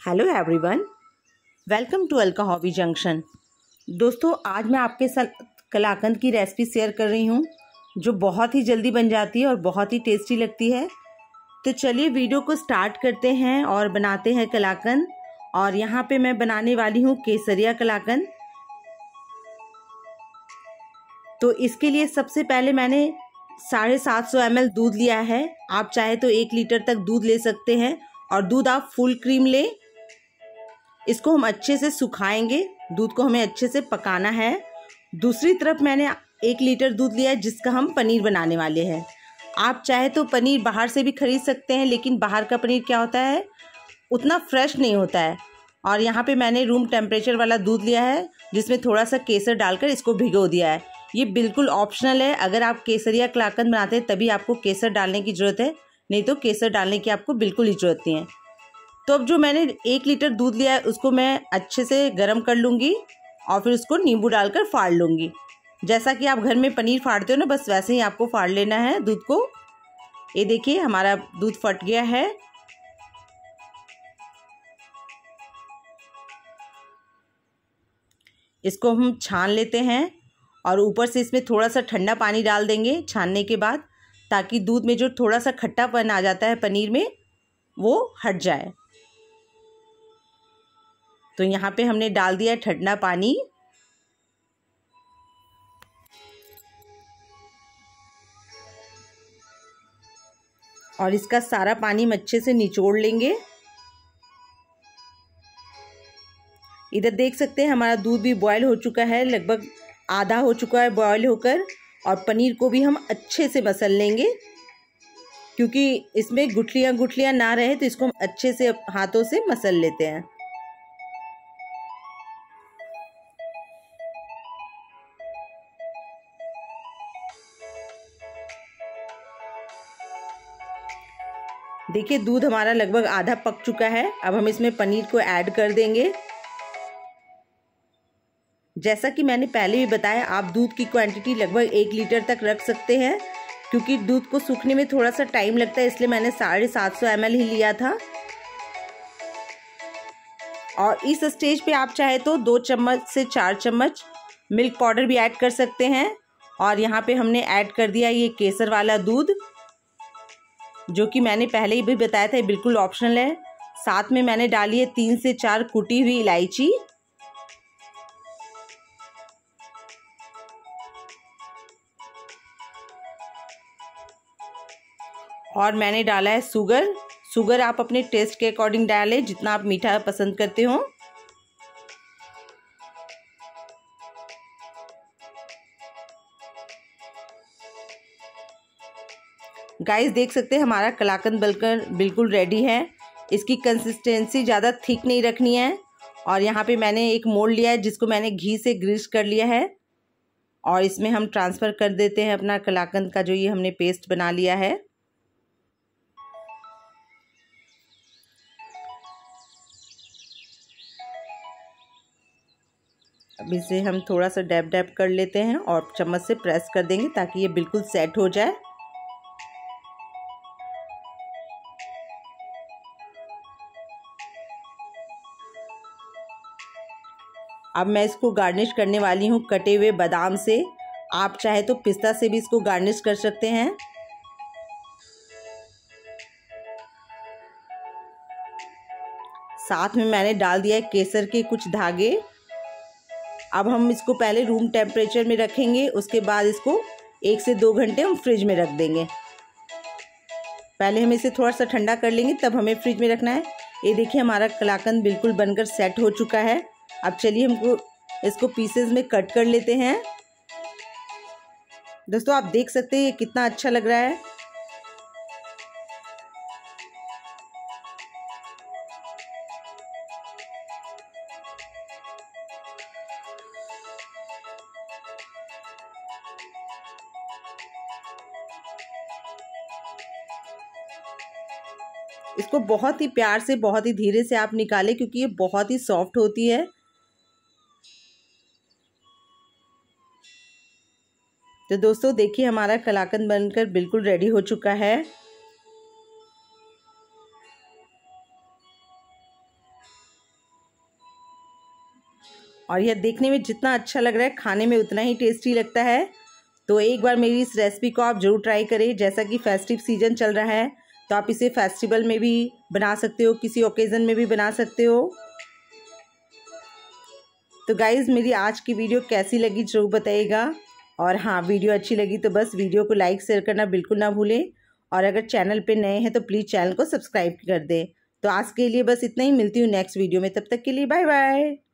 Hello everyone welcome to Alka hobby junction दोस्तों, आज मैं आपके साथ कलाकंद की रेसिपी शेयर कर रही हूँ, जो बहुत ही जल्दी बन जाती है और बहुत ही टेस्टी लगती है। तो चलिए वीडियो को स्टार्ट करते हैं और बनाते हैं कलाकंद। और यहाँ पे मैं बनाने वाली हूँ केसरिया कलाकंद। तो इसके लिए सबसे पहले मैंने साढ़े सात सौ एम दूध लिया है। आप चाहे तो एक लीटर तक दूध ले सकते हैं और दूध आप फुल क्रीम लें। इसको हम अच्छे से सुखाएँगे। दूध को हमें अच्छे से पकाना है। दूसरी तरफ़ मैंने एक लीटर दूध लिया है, जिसका हम पनीर बनाने वाले हैं। आप चाहे तो पनीर बाहर से भी खरीद सकते हैं, लेकिन बाहर का पनीर क्या होता है? उतना फ्रेश नहीं होता है। और यहाँ पे मैंने रूम टेम्परेचर वाला दूध लिया है, जिसमें थोड़ा सा केसर डालकर इसको भिगो दिया है। ये बिल्कुल ऑप्शनल है। अगर आप केसर या कलाकंद बनाते हैं, तभी आपको केसर डालने की ज़रूरत है, नहीं तो केसर डालने की आपको बिल्कुल ही ज़रूरत नहीं है। तो अब जो मैंने एक लीटर दूध लिया है, उसको मैं अच्छे से गर्म कर लूँगी और फिर उसको नींबू डालकर फाड़ लूँगी। जैसा कि आप घर में पनीर फाड़ते हो ना, बस वैसे ही आपको फाड़ लेना है दूध को। ये देखिए, हमारा दूध फट गया है। इसको हम छान लेते हैं और ऊपर से इसमें थोड़ा सा ठंडा पानी डाल देंगे छानने के बाद, ताकि दूध में जो थोड़ा सा खट्टापन आ जाता है पनीर में, वो हट जाए। तो यहाँ पे हमने डाल दिया ठंडा पानी। और इसका सारा पानी हम अच्छे से निचोड़ लेंगे। इधर देख सकते हैं हमारा दूध भी बॉयल हो चुका है, लगभग आधा हो चुका है बॉयल होकर, और पनीर को भी हम अच्छे से मसल लेंगे। क्योंकि इसमें गुठलियाँ गुठलियाँ ना रहे तो इसको हम अच्छे से हाथों से मसल लेते हैं। देखिए, दूध हमारा लगभग आधा पक चुका है। अब हम इसमें पनीर को ऐड कर देंगे। जैसा कि मैंने पहले भी बताया, आप दूध की क्वांटिटी लगभग एक लीटर तक रख सकते हैं, क्योंकि दूध को सूखने में थोड़ा सा टाइम लगता है, इसलिए मैंने साढ़े सात सौ एम ही लिया था। और इस स्टेज पे आप चाहे तो दो चम्मच से चार चम्मच मिल्क पाउडर भी ऐड कर सकते हैं। और यहाँ पे हमने ऐड कर दिया ये केसर वाला दूध। जो कि मैंने पहले ही भी बताया था बिल्कुल ऑप्शनल है। साथ में मैंने डाली है तीन से चार कुटी हुई इलायची। और मैंने डाला है शुगर शुगर आप अपने टेस्ट के अकॉर्डिंग डालें, जितना आप मीठा पसंद करते हो। गाइस देख सकते हैं हमारा कलाकंद बलकर बिल्कुल रेडी है। इसकी कंसिस्टेंसी ज़्यादा थिक नहीं रखनी है। और यहाँ पे मैंने एक मोल्ड लिया है, जिसको मैंने घी से ग्रीस कर लिया है। और इसमें हम ट्रांसफ़र कर देते हैं अपना कलाकंद का जो ये हमने पेस्ट बना लिया है। अब इसे हम थोड़ा सा डैप डैप कर लेते हैं और चम्मच से प्रेस कर देंगे ताकि ये बिल्कुल सेट हो जाए। अब मैं इसको गार्निश करने वाली हूँ कटे हुए बादाम से। आप चाहे तो पिस्ता से भी इसको गार्निश कर सकते हैं। साथ में मैंने डाल दिया है केसर के कुछ धागे। अब हम इसको पहले रूम टेम्परेचर में रखेंगे, उसके बाद इसको एक से दो घंटे हम फ्रिज में रख देंगे। पहले हम इसे थोड़ा सा ठंडा कर लेंगे, तब हमें फ्रिज में रखना है। ये देखिए हमारा कलाकंद बिल्कुल बनकर सेट हो चुका है। अब चलिए हमको इसको पीसेस में कट कर लेते हैं। दोस्तों, आप देख सकते हैं ये कितना अच्छा लग रहा है। इसको बहुत ही प्यार से, बहुत ही धीरे से आप निकालें, क्योंकि ये बहुत ही सॉफ्ट होती है। तो दोस्तों, देखिए, हमारा कलाकंद बनकर बिल्कुल रेडी हो चुका है। और यह देखने में जितना अच्छा लग रहा है, खाने में उतना ही टेस्टी लगता है। तो एक बार मेरी इस रेसिपी को आप ज़रूर ट्राई करें। जैसा कि फेस्टिव सीज़न चल रहा है तो आप इसे फेस्टिवल में भी बना सकते हो, किसी ओकेज़न में भी बना सकते हो। तो गाइज़ मेरी आज की वीडियो कैसी लगी, ज़रूर बताइएगा। और हाँ वीडियो अच्छी लगी तो बस वीडियो को लाइक शेयर करना बिल्कुल ना भूलें। और अगर चैनल पे नए हैं तो प्लीज़ चैनल को सब्सक्राइब कर दें। तो आज के लिए बस इतना ही, मिलती हूँ नेक्स्ट वीडियो में, तब तक के लिए बाय बाय